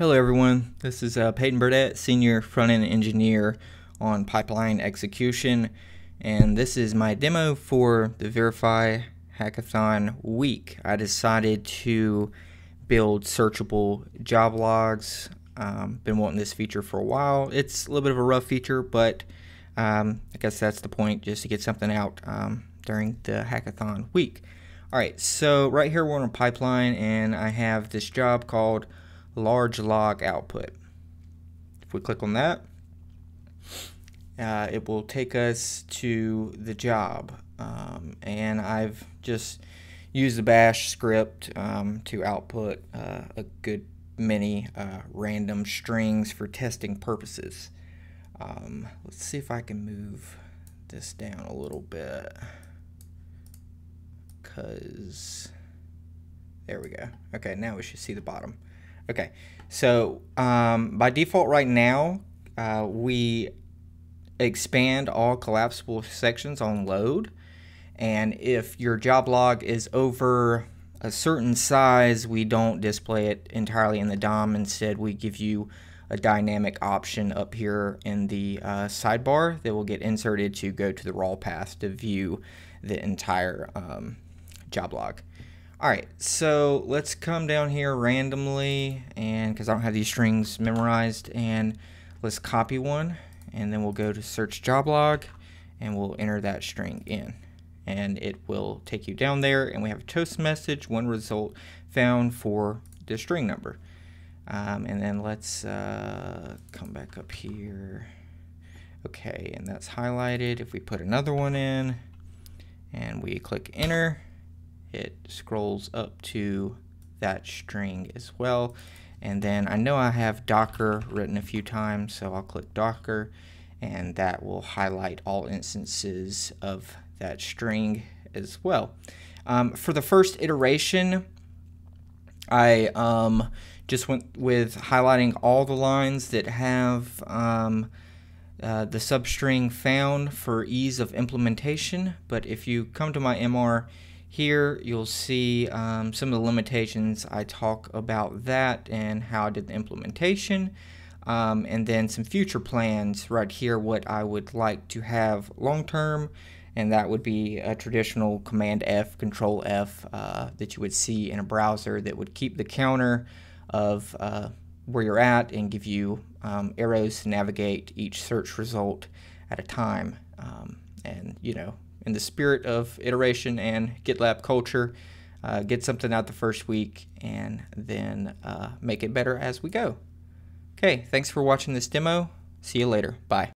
Hello everyone, this is uh, Payton Burdette, Senior Front-End Engineer on Pipeline Execution, and this is my demo for the Verify Hackathon week. I decided to build searchable job logs. Um, been wanting this feature for a while. It's a little bit of a rough feature, but um, I guess that's the point, just to get something out um, during the hackathon week. All right, so right here we're on a pipeline, and I have this job called large log output. If we click on that, uh, it will take us to the job. Um, and I've just used the bash script um, to output uh, a good many uh, random strings for testing purposes. Um, let's see if I can move this down a little bit because there we go. Okay, now we should see the bottom. Okay, so um, by default right now, uh, we expand all collapsible sections on load. And if your job log is over a certain size, we don't display it entirely in the DOM. Instead, we give you a dynamic option up here in the uh, sidebar that will get inserted to go to the raw path to view the entire um, job log. All right, so let's come down here randomly, and because I don't have these strings memorized, and let's copy one, and then we'll go to search job log, and we'll enter that string in, and it will take you down there, and we have a toast message, one result found for the string number. Um, and then let's uh, come back up here. Okay, and that's highlighted. If we put another one in, and we click enter, it scrolls up to that string as well. And then I know I have Docker written a few times, so I'll click Docker, and that will highlight all instances of that string as well. Um, for the first iteration, I um, just went with highlighting all the lines that have um, uh, the substring found for ease of implementation. But if you come to my MR here you'll see um, some of the limitations. I talk about that and how I did the implementation. Um, and then some future plans right here, what I would like to have long term, and that would be a traditional Command F, Control F uh, that you would see in a browser that would keep the counter of uh, where you're at and give you um, arrows to navigate each search result at a time. Um, and you know, in the spirit of iteration and GitLab culture, uh, get something out the first week and then uh, make it better as we go. Okay, thanks for watching this demo. See you later. Bye.